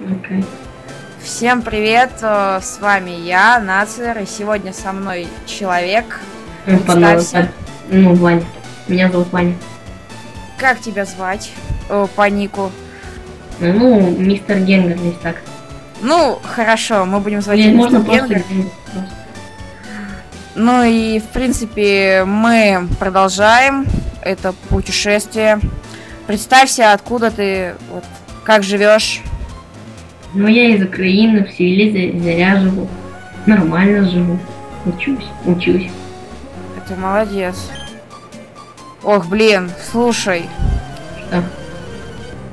Окей. Всем привет, э, с вами я, Нацер, и сегодня со мной человек. Ну, понравилось. Представься. Ну, Ваня. Меня зовут Ваня. Как тебя звать? Э, По нику. Ну, мистер Генгер здесь так. Ну, хорошо, мы будем звать Или можно. Генгер. просто. Ну и, в принципе, мы продолжаем это путешествие. Представься, откуда ты, вот, как живешь. Ну, я из Украины, в селе Заря живу. Нормально живу. Учусь, учусь. Ты молодец. Ох, блин, слушай. Что?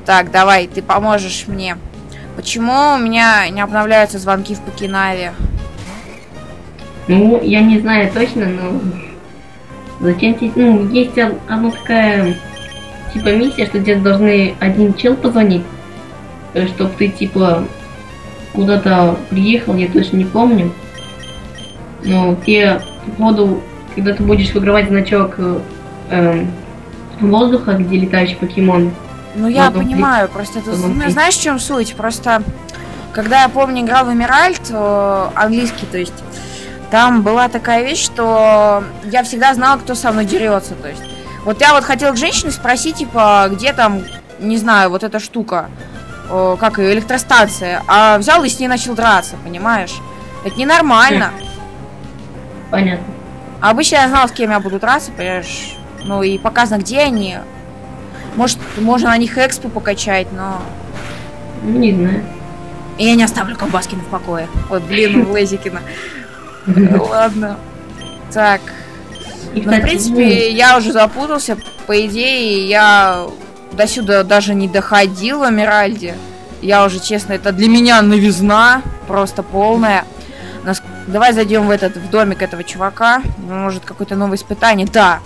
Так, давай, ты поможешь мне. Почему у меня не обновляются звонки в Покинаве? Ну, я не знаю точно, но... Зачем тебе... Ну, есть од- одна такая... Типа миссия, что тебе должны один чел позвонить. Чтобы ты, типа, куда-то приехал, я точно не помню. Но тебе, походу, когда ты будешь выигрывать значок э, эм, воздуха, где летающий покемон, Ну, я понимаю, просто это... ну, знаешь, в чем суть? Просто, когда я помню, играл в Эмеральд, э, английский, то есть, там была такая вещь, что я всегда знала, кто со мной дерется, то есть. Вот я вот хотел к женщине спросить, типа, где там, не знаю, вот эта штука, как ее, электростанция, а взял и с ней начал драться, понимаешь? Это ненормально. понятно. А обычно я знала, с кем я буду драться, понимаешь? Ну и показано, где они. Может, можно на них экспо покачать, но... Ну, не знаю. И я не оставлю Колбаскина в покое. Вот, блин, Лезикина. Ладно. Так. Ну, в принципе, я уже запутался. По идее, я до сюда даже не доходил в Эмеральде. Я уже, честно, это для меня новизна. Просто полная. Нас- Давай зайдем в этот, в домик этого чувака. Может, какое-то новое испытание. Да.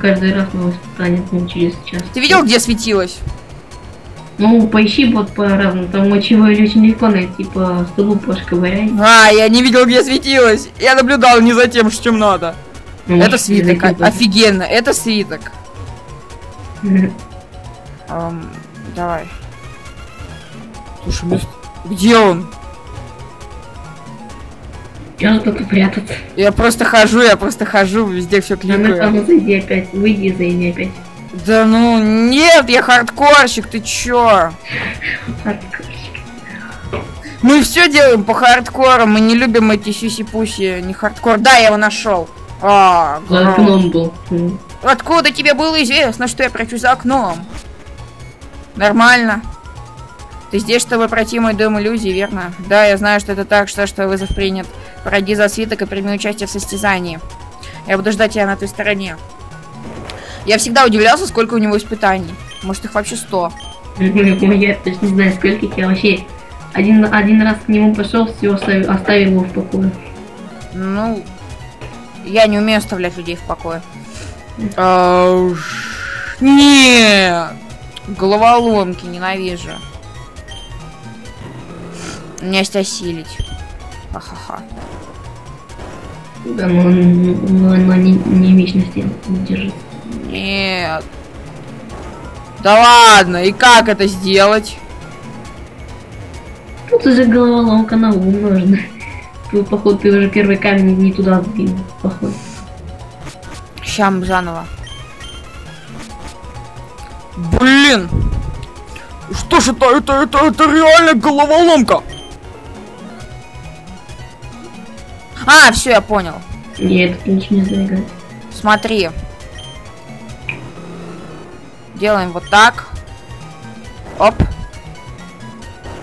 каждый раз новое испытание, ну, через час. Ты видел, где светилось? Ну, поищи вот по-разному. Там мочевой очень легко найти по столу пошковыряй. А, я не видел, где светилось. Я наблюдал не за тем, чем надо. Ну, Это свиток. Офигенно. Это свиток. Ам, давай. Слушай, мест- где он? Я тут прятаться. Я просто хожу, я просто хожу, везде все кликаю. там зайди опять. Выйди и зайди опять. Да ну нет, я хардкорщик, ты чё? Мы все делаем по хардкору, мы не любим эти сюси-пуси, не хардкор. Да, я его нашел. А, За окном был. Откуда тебе было известно, что я прячусь за окном? Нормально. Ты здесь, чтобы пройти мой дом иллюзий, верно? Да, я знаю, что это так, что, что вызов принят. Пройди за свиток и прими участие в состязании. Я буду ждать тебя на той стороне. Я всегда удивлялся, сколько у него испытаний. Может, их вообще сто. Я точно не знаю, сколько я вообще. Один, один раз к нему пошел, все оставил, оставил его в покое. Ну, я не умею оставлять людей в покое. Ш- Нет! Головоломки ненавижу. Меня есть осилить. Ха-ха-ха. Да, но, но оно не, не вечности не держит. Нет. Да ладно, и как это сделать? Тут уже головоломка на ум нужна. Тут, походу, ты уже первый камень не туда сдвинул, походу. Щам заново. Блин! Что ж это, это, это, это реально головоломка! А, все, я понял. Нет, ничего не знаю играть. Смотри. Делаем вот так. Оп.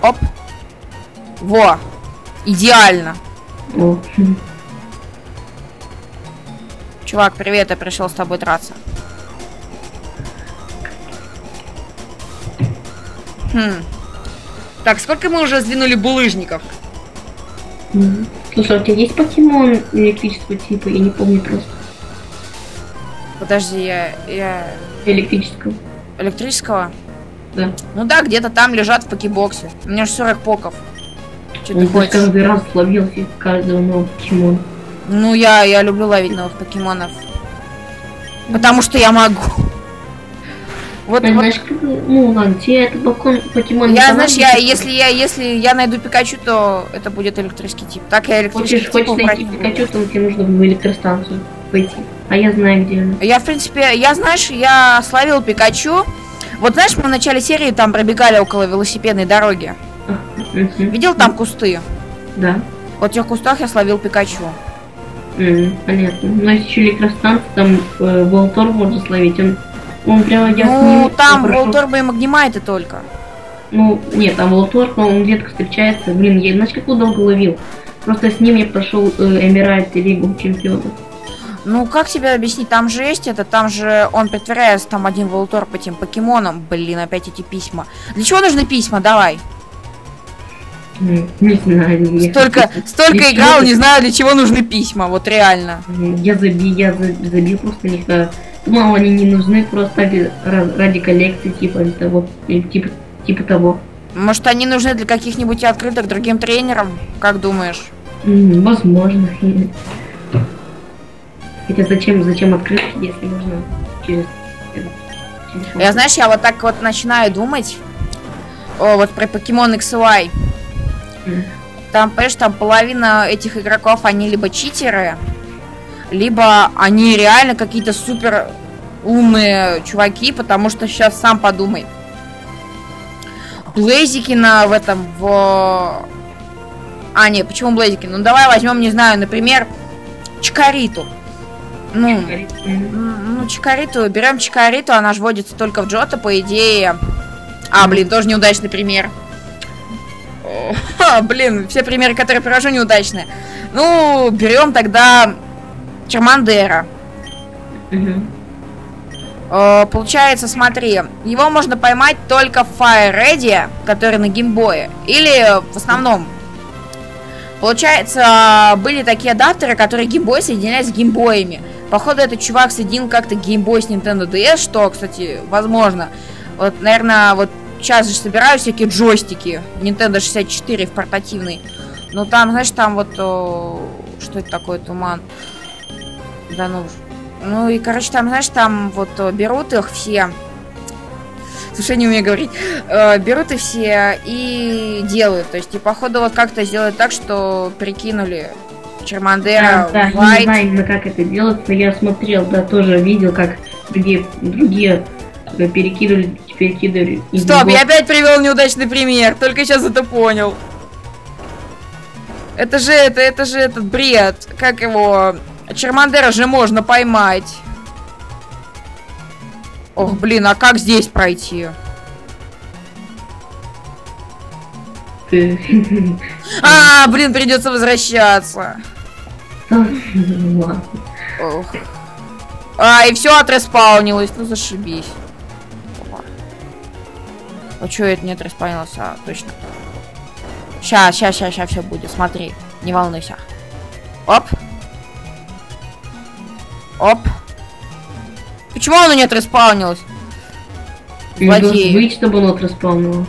Оп. Во. Идеально. О. Чувак, привет, я пришел с тобой драться. Хм. Так, сколько мы уже сдвинули булыжников? Слушай, а у тебя есть покемон электрического типа? Я не помню просто. Подожди, я, я Электрического. электрического? Да. Ну да, где-то там лежат в покебоксе. У меня же 40 поков. Ты Он хочешь? каждый раз словил каждого нового покемона. Ну, я, я люблю ловить новых покемонов. Потому что я могу. Вот, А ну ладно, тебе это покон, покемон... я, знаешь, я, если я, если я найду Пикачу, то это будет электрический тип. Так я электрический Хочешь, хочешь тип найти не буду. Пикачу, то тебе нужно в электростанцию пойти. А я знаю, где она. Я, в принципе, я, знаешь, я словил Пикачу. Вот знаешь, мы в начале серии там пробегали около велосипедной дороги. Мгм. Видел там кусты? Да. Вот в тех кустах я словил Пикачу. Понятно. Но есть еще электростанция, там э, Волтор можно словить. Он, он прямо я Ну, там прошел- Волторбы и Магнимайты только. Ну, нет, там но он редко встречается. Блин, я знаешь, как долго ловил? Просто с ним я прошел э, Эмирайт и Лигу Чемпионов. Ну, как тебе объяснить? Там же есть это, там же он притворяется, там один Волтор по этим покемонам. Блин, опять эти письма. Для чего нужны письма? Давай. Не знаю. я- Столько, столько Для играл, чего? не знаю, для чего нужны письма. Вот реально. Я забил, я за- забил просто э, Думал, они не нужны просто ради, ра- ради коллекции, типа того, или типа, типа того. Может, они нужны для каких-нибудь открыток другим тренерам? Как думаешь? Возможно. Хотя зачем, зачем открытки, если можно через... через Я, знаешь, я вот так вот начинаю думать. О, вот про покемон XY. М. Там, понимаешь, там половина этих игроков, они либо читеры, либо они реально какие-то супер умные чуваки, потому что сейчас сам подумай. Блейзики на в этом в. А, нет, почему Блейзики? Ну давай возьмем, не знаю, например, Чикариту. Ну. М, Ну, Чикариту, берем Чикариту, она же водится только в Джота, по идее. А, блин, тоже неудачный пример. О, блин, все примеры, которые привожу, неудачные. Ну, берем тогда Чермандера. Мгм. Э, Получается, смотри, его можно поймать только в Fire Ready, который на геймбое. Или в основном. Получается, были такие адаптеры, которые геймбой соединяют с геймбоями. Походу, этот чувак соединил как-то геймбой с Nintendo DS, что, кстати, возможно. Вот, наверное, вот сейчас же собираю всякие джойстики Nintendo 64 в портативный. Ну, там, знаешь, там вот... о, что это такое, туман? Да ну... Ну и, короче, там, знаешь, там вот э, берут их все. Слушай, не умею говорить. Э, берут их все и делают. То есть, и походу вот как-то сделать так, что прикинули Чермандера, Да, да, я не White. знаю именно как это делается. Я смотрел, да, тоже видел, как другие, другие э, перекидывали, перекидывали. Стоп, я опять привел неудачный пример. Только сейчас это понял. Это же это, это же этот бред. Как его? Чермандера же можно поймать. Ох, блин, а как здесь пройти? Ты- А, блин, придется возвращаться. Ох. А, и все отреспаунилось. Ну, зашибись. А чё это не отреспаунилось? А, точно. Ща, ща, ща, ща, все будет. Смотри, не волнуйся. Оп. Оп. Почему оно не отреспаунилось? Злодей. быть, чтобы он отраспаунил.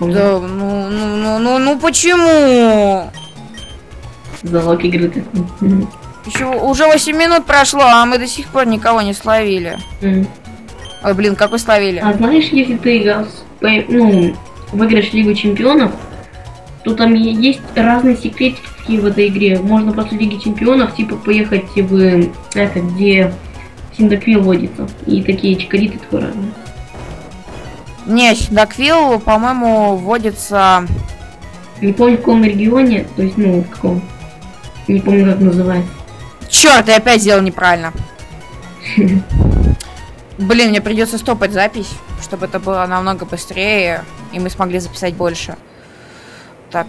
Да, ну, ну, ну, ну, ну, почему? Залог игры такой. Еще уже 8 минут прошло, а мы до сих пор никого не словили. М. Ой, блин, как вы словили? А знаешь, если ты ну, выиграешь Лигу Чемпионов, то там есть разные секретики в этой игре. Можно после Лиги Чемпионов, типа, поехать в это, где Синдаквил водится. И такие чекариты такой разные. Не, Даквилл, по-моему, вводится... Не помню, в каком регионе, то есть, ну, в каком. Не помню, как называется. Черт, я опять сделал неправильно. Блин, мне придется стопать запись, чтобы это было намного быстрее, и мы смогли записать больше. Так,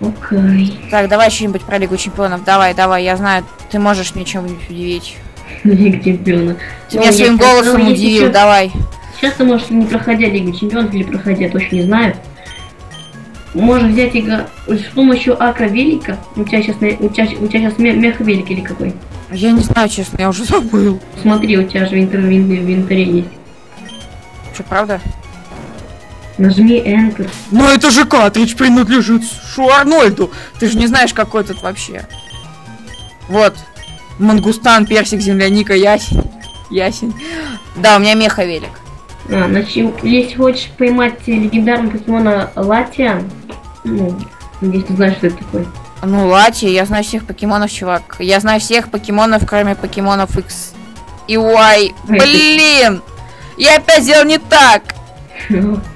Окей. так, давай что-нибудь про Лигу Чемпионов. Давай, давай, я знаю, ты можешь мне чем-нибудь удивить. Лига Чемпионов. Ты Ну, меня своим голосом ну, удивил, давай. Сейчас ты можешь, не проходя Лигу Чемпионов или проходя, точно не знаю, можешь взять игру с помощью акровелика. У тебя сейчас, у тебя, у тебя сейчас мехвелик или какой? Я не знаю, честно, я уже забыл. Смотри, у тебя же в интер- в в инвентаре есть. Что, правда? Нажми Enter. Но это же картридж принадлежит Шу Арнольду. Ты же не знаешь, какой тут вообще. Вот. Мангустан, персик, земляника, ясень. Ясень. Да, у меня меховелик. А, значит, если хочешь поймать легендарного покемона Латия, ну, надеюсь, ты знаешь, что это такое. Ну, Лати, я знаю всех покемонов, чувак. Я знаю всех покемонов, кроме покемонов X и Y. Блин! Я опять сделал не так!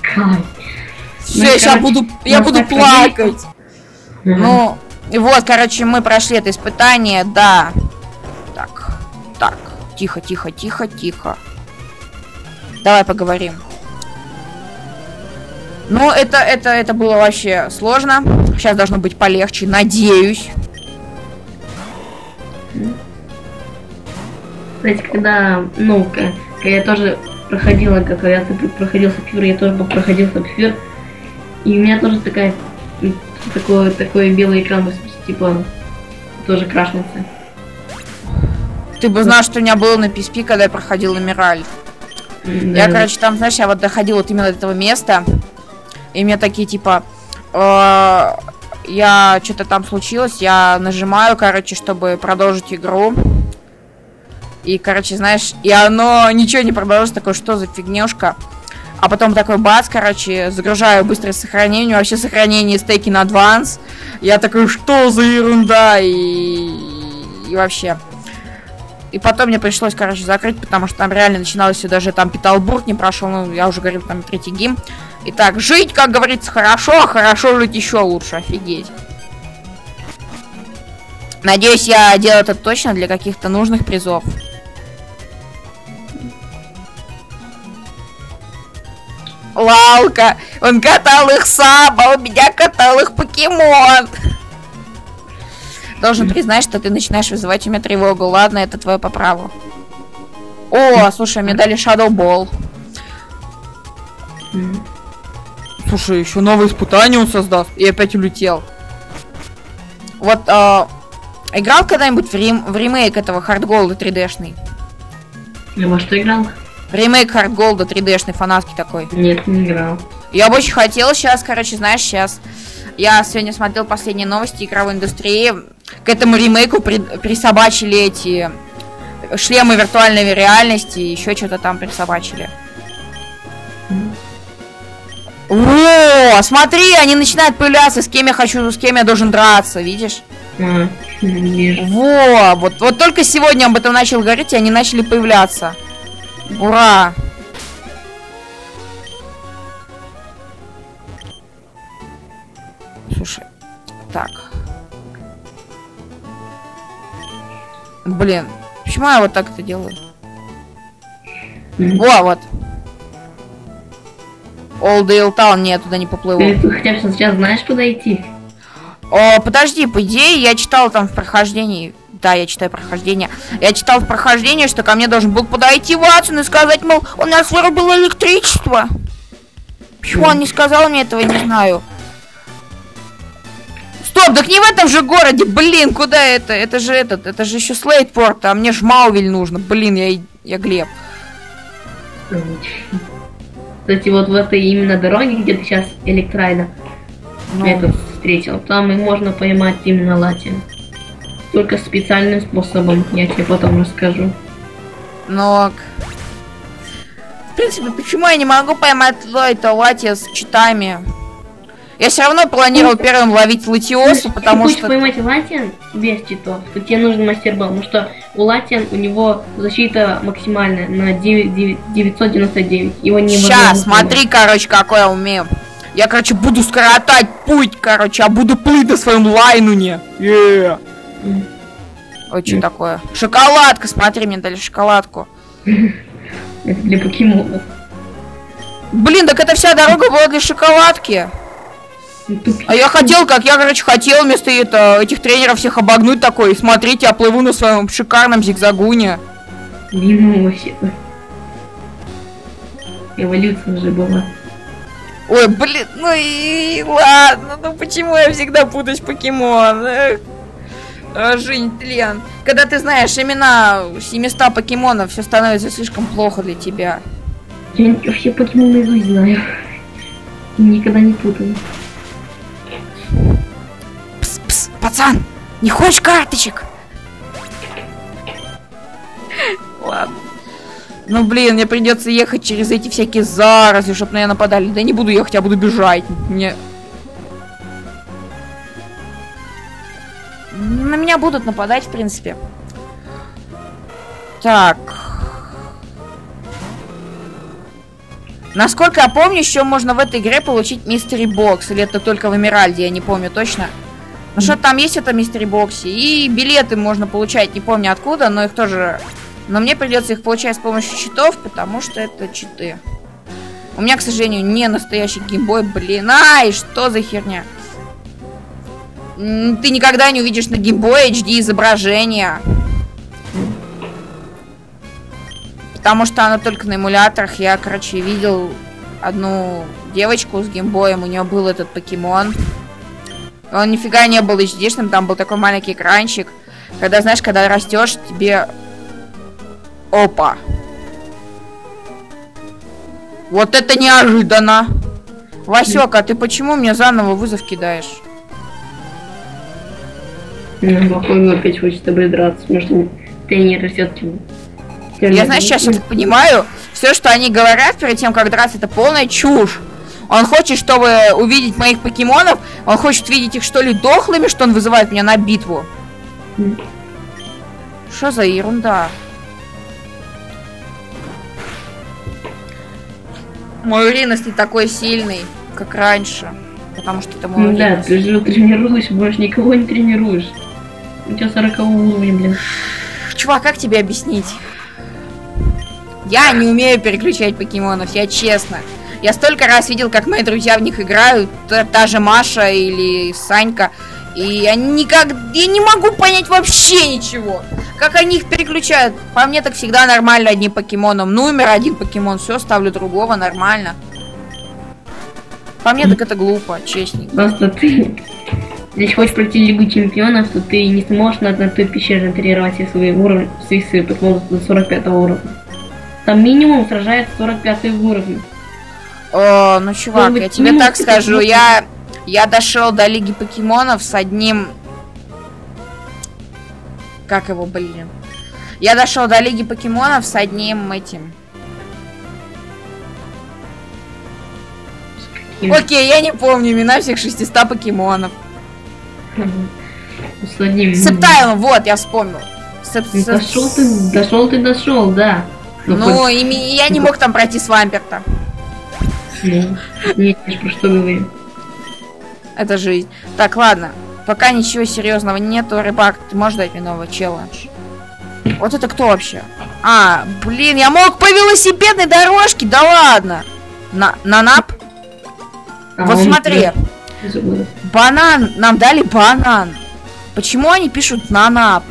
Все, я сейчас буду, я буду плакать. Ну, и вот, короче, мы прошли это испытание, да. Так, так, тихо, тихо, тихо, тихо. Давай поговорим. Ну, это, это, это было вообще сложно. Сейчас должно быть полегче, надеюсь. Кстати, когда, ну, когда я тоже проходила, как я ты проходил сапфир, я тоже проходил сапфир, и у меня тоже такая, м, такой, такой белый экран, типа, тоже крашнулся. Ты бы знал, что у меня было на PSP, когда я проходил Эмираль. М, Я, да. короче, там, знаешь, я вот доходил вот именно до этого места, и мне такие, типа, э, я, что-то там случилось, я нажимаю, короче, чтобы продолжить игру, и, короче, знаешь, и оно ничего не продолжится, такое, что за фигнюшка. А потом такой бац, короче, загружаю быстрое сохранение, вообще сохранение стейки на адванс. Я такой, что за ерунда, и, и вообще. И потом мне пришлось, короче, закрыть, потому что там реально начиналось все, даже там Петербург не прошел, ну, я уже говорил, там третий гим. Итак, жить, как говорится, хорошо, а хорошо жить еще лучше, офигеть. Надеюсь, я делаю это точно для каких-то нужных призов. Лалка, он катал их сам, а у меня катал их покемон. Должен признать, что ты начинаешь вызывать у меня тревогу. Ладно, это твое по праву. О, слушай, мне дали Shadow Ball. Слушай, еще новое испытание он создаст. И опять улетел. Вот, а, играл когда-нибудь в, рем- в ремейк этого Hard Gold 3D-шный? А во что играл? Ремейк Hard Gold 3D-шный, фанатский такой. Нет, не играл. Я бы очень хотел сейчас, короче, знаешь, сейчас... Я сегодня смотрел последние новости игровой индустрии. К этому ремейку при- присобачили эти шлемы виртуальной реальности, еще что-то там присобачили. О, смотри, они начинают появляться, с кем я хочу, с кем я должен драться, видишь? А. Во, вот, вот только сегодня об этом начал говорить, и они начали появляться. Ура! Слушай, так. Блин, почему я вот так это делаю? Во, вот. Old Dale Town, не, я туда не поплыву. Ты хотя бы сейчас знаешь, куда идти? О, подожди, по идее, я читал там в прохождении. Да, я читаю прохождение. Я читал в прохождении, что ко мне должен был подойти Ватсон и сказать, мол, у нас вырубило электричество. Почему он не сказал мне этого, не знаю. Стоп, так не в этом же городе, блин, куда это? Это же этот, это же еще Слейтпорт, а мне ж Маувиль нужно. Блин, я, я Глеб. Кстати, вот в этой именно дороге, где ты сейчас Электрайда Ну, этот встретил, там и можно поймать именно латин. Только специальным способом, я тебе потом расскажу. ног. В принципе, почему я не могу поймать это латия с читами? Я все равно планировал первым ловить латиосу, потому что... хочешь поймать латиан без читов, то тебе нужен мастербал, потому что у латиан у него защита максимальная на 9 9 999. Его невозможно Сейчас, поймать. смотри, короче, какой я умею. Я, короче, буду скоротать путь, короче, а буду плыть на своем лайнуне. Е. Ой, что такое? Шоколадка, смотри, мне дали шоколадку. Это для покемонов. Блин, так это вся дорога была для шоколадки. Ну. А я хотел, как я, короче, хотел вместо это, этих тренеров всех обогнуть такой. Смотрите, я плыву на своем шикарном зигзагуне. Ну, вообще-то. Эволюция же была. Ой, блин, ну и ладно, ну почему я всегда путаюсь покемон? А, Жень, тлен. Когда ты знаешь имена 700 покемонов, все становится слишком плохо для тебя. Я вообще покемон наизусть знаю. И Никогда не путаю. Пс, пс, пацан, не хочешь карточек? Ладно. Ну блин, мне придется ехать через эти всякие заросли, чтобы на меня нападали. Да я не буду ехать, я буду бежать. Мне... меня будут нападать, в принципе. Так. Насколько я помню, еще можно в этой игре получить мистери бокс. Или это только в Эмеральде, я не помню точно. Ну что там есть это мистери боксе. И билеты можно получать, не помню откуда, но их тоже... Но мне придется их получать с помощью читов, потому что это читы. У меня, к сожалению, не настоящий геймбой, блин. Ай, что за херня? Ты никогда не увидишь на геймбое HD изображение. Потому что оно только на эмуляторах. Я, короче, видел одну девочку с геймбоем, у нее был этот покемон. Он нифига не был HD, там был такой маленький экранчик. Когда, знаешь, когда растешь, тебе... Опа! Вот это неожиданно! Васек, а ты почему мне заново вызов кидаешь? Ну, походу, опять хочет с тобой драться, что ты не растет я, знаешь, сейчас это понимаю. Все, что они говорят перед тем, как драться, это полная чушь. Он хочет, чтобы увидеть моих покемонов, он хочет видеть их что ли дохлыми, что он вызывает меня на битву. Что за ерунда? Мой Ринос не такой сильный, как раньше. Потому что это мой Да, ты же тренируешь, больше никого не тренируешь. У тебя 40 уровень, блин. Чувак, как тебе объяснить? Я не умею переключать покемонов, я честно. Я столько раз видел, как мои друзья в них играют, та, та же Маша или Санька. И я никак... Я не могу понять вообще ничего. Как они их переключают. По мне так всегда нормально одним покемоном. Номер один покемон, все, ставлю другого, нормально. По мне так это глупо, честненько. Просто ты... Если хочешь пройти Лигу Чемпионов, то ты не сможешь на одной пещере тренировать все свои уровни, все свои покемоны до 45 уровня. Там минимум сражается 45 уровень. О, ну чувак, я тебе так скажу, я я дошел до Лиги покемонов с одним. Как его, блин? Я дошел до Лиги покемонов с одним этим. Окей, я не помню имена всех 600 покемонов. С одним. Септайлом, вот, я вспомнил. Сеп... Дошел ты, дошел ты, дошел, да. Ну, ну хоть... и я не мог там пройти с Вамперта. Ну, нет, про что говорим. Это жизнь. Так, ладно. Пока ничего серьезного нету, рыбак, ты можешь дать мне новый челлендж? Вот это кто вообще? А, блин, я мог по велосипедной дорожке, да ладно. На, на нап? А вот смотри. Банан, нам дали банан. Почему они пишут на нап?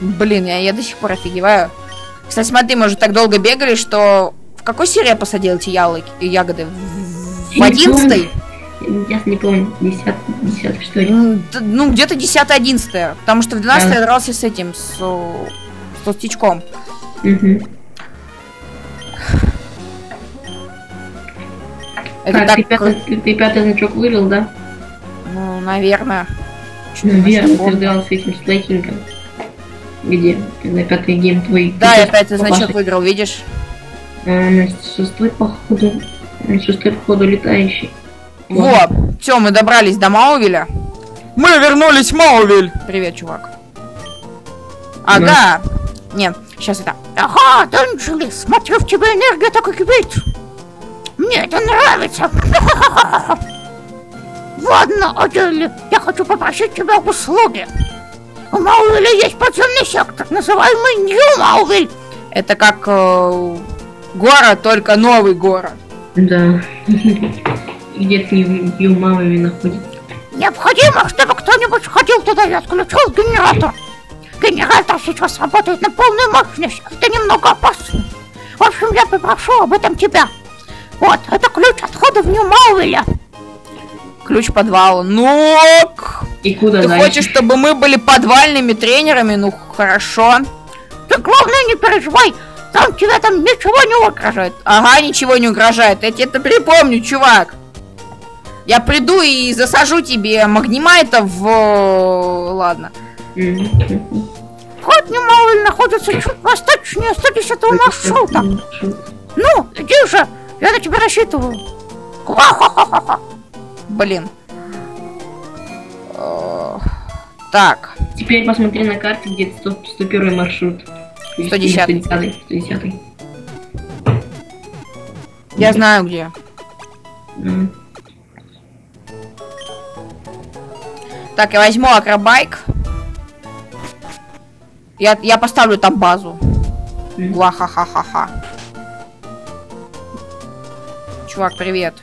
Блин, я, я до сих пор офигеваю. Кстати, смотри, мы уже так долго бегали, что... В какой серии я посадил эти яблоки, ягоды? В одиннадцатой? Я не помню, десятый, десятый что ли? Ну, где-то десятый, одиннадцатый. Потому что в двенадцатой я дрался с этим, с, с толстячком. Угу. Это так, так... Ты, пятый, ты, ты пятый значок вырыл, да? Ну, наверное. Наверное, ты играл с этим слайкингом. Где? На пятый гейм твой. Да, я пятый значок выиграл, видишь? А, шестой походу. Шестой походу летающий. Вот. Все, мы добрались до Маувеля. Мы вернулись в Маувель. Привет, чувак. Ага. Да. Нет, сейчас это. Ага, Данджели, смотрю, в тебя энергия так и кипит. Мне это нравится. Ладно, Адели, я хочу попросить тебя об услуге. У Маувеля есть подземный сектор, называемый Нью Маувель. Это как э, город, только новый город. Да. Где-то Нью Маувель находится. Необходимо, чтобы кто-нибудь сходил туда и отключил генератор. Генератор сейчас работает на полную мощность. Это немного опасно. В общем, я попрошу об этом тебя. Вот, это ключ от входа в Нью Маувеля. Ключ подвала. Ну, и куда Ты дальше? хочешь, чтобы мы были подвальными тренерами? Ну, хорошо. Ты главное не переживай. Там тебе там ничего не угрожает. Ага, ничего не угрожает. Я тебе это припомню, чувак. Я приду и засажу тебе магнимайта в... Ладно. Немалвель находится чуть восточнее 110 маршрута. Ну, иди уже, я на тебя рассчитываю. Блин. Э, Так, Теперь посмотри на карте, где 100, 101 маршрут. 110. 110. 110. я знаю где. Так, я возьму акробайк. Я, я поставлю там базу. М. Ха-ха-ха-ха. Чувак, привет.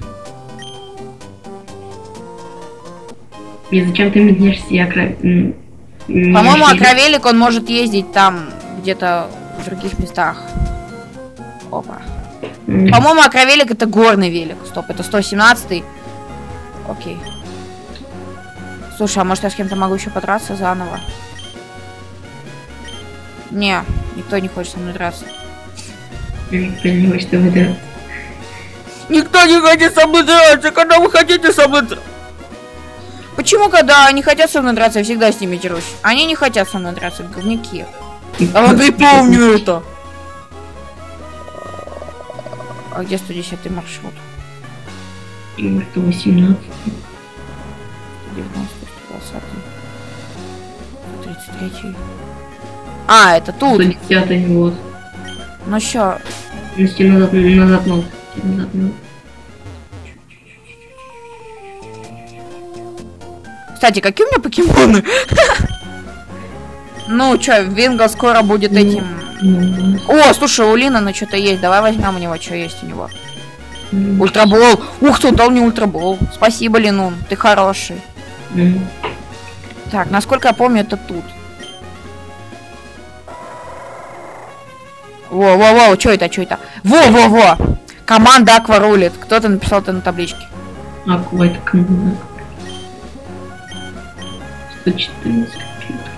И зачем ты меняешься? Я кра- м, По-моему, акровелик он может ездить там, где-то в других местах. Опа. По-моему, акровелик это горный велик. Стоп, это 117 Окей. Слушай, а может я с кем-то могу еще подраться заново? Не, никто не хочет со мной драться. Никто не хочет его драться. Никто не хочет со мной драться, когда вы хотите со мной драться. Почему, когда они хотят со мной драться, я всегда с ними дерусь? Они не хотят со мной драться, говнюки. А вот и помню это. А где 110 маршрут? Ему 118. 90, 120, 33. А, это тут. 110 вот. Ну что, Нести назад, назад ног. Кстати, какие у меня покемоны? Ну чё, Винго скоро будет этим... Ну, О, слушай, у Лина на что-то есть. Давай возьмем у него, что есть у него. Ультрабол. Ух ты, он дал мне ультрабол. Спасибо, Линун, ты хороший. Так, насколько я помню, это тут. Во-во-во, что это, что это? Во-во-во! Команда Аква рулит. Кто-то написал это на табличке. А какой-то команда. 114 компьютер.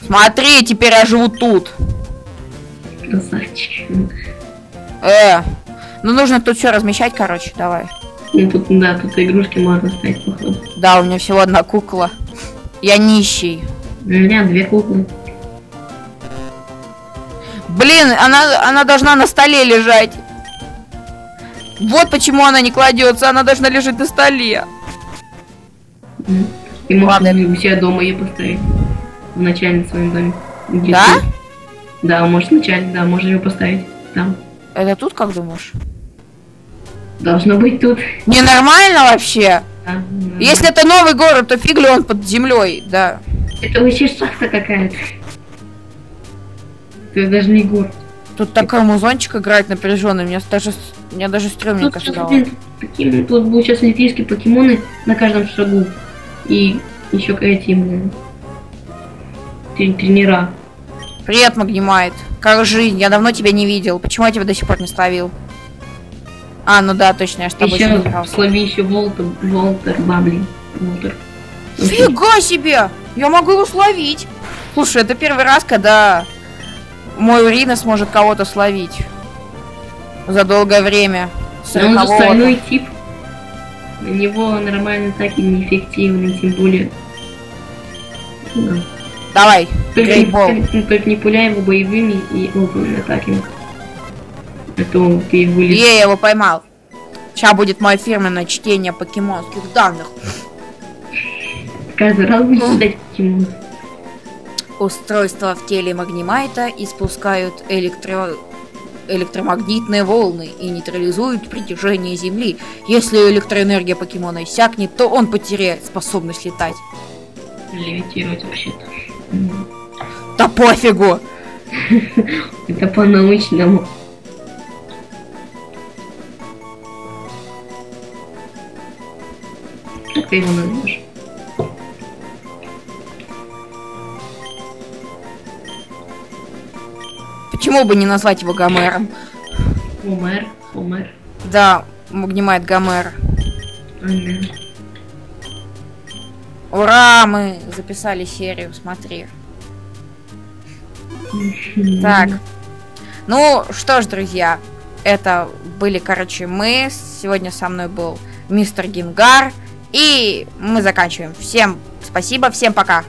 Смотри, теперь я живу тут. Красавчик. Э, ну нужно тут все размещать, короче, давай. Ну тут, да, тут игрушки можно ставить, походу. Да, у меня всего одна кукла. Я нищий. У меня две куклы. Блин, она, она должна на столе лежать. Вот почему она не кладется, она должна лежать на столе. И Ладно. у себя дома ее поставить. В начальном своем доме. Где Да? ты- Да, можешь вначале, да, можешь ее поставить. Там. Это тут, как думаешь? Должно быть тут. Ненормально вообще. Да. Если это новый город, то фиг ли он под землей, да. Это вообще шахта какая-то. Это даже не город. Тут такой музончик играет напряженный, мне даже, мне даже стрёмненько Тут, стало. блин, покемон- тут будут сейчас электрические покемоны на каждом шагу. И еще эти, блин, трен- тренера. Привет, Магнимайт. Как жизнь? Я давно тебя не видел. Почему я тебя до сих пор не словил? А, ну да, точно, я с тобой Еще игрался. слови еще Волтер, Волтер Бабли. Волтер. Фига себе! Я могу его словить. Слушай, это первый раз, когда мой Урина сможет кого-то словить. За долгое время. Но он же стальной тип. На него нормально так и неэффективный, тем более. Да. Давай, Только, не, только не пуляй его боевыми и огненными атаками. А то ты вылез. Е, я его поймал. Сейчас будет мое фирменное чтение покемонских данных. Каждый раз будешь читать покемон. Устройства в теле Магнимайта испускают электро... электромагнитные волны и нейтрализуют притяжение Земли. Если электроэнергия покемона иссякнет, то он потеряет способность летать. Левитировать вообще-то. Да пофигу! Это по-научному. Как ты его назовешь? Почему бы не назвать его Гомером? Хомер. Хомер. Да, Магнимайт Гомер. Ага. Ура, мы записали серию, смотри. Так. Ну что ж, друзья, это были, короче, мы. Сегодня со мной был мистер Гингар И мы заканчиваем. Всем спасибо, всем пока.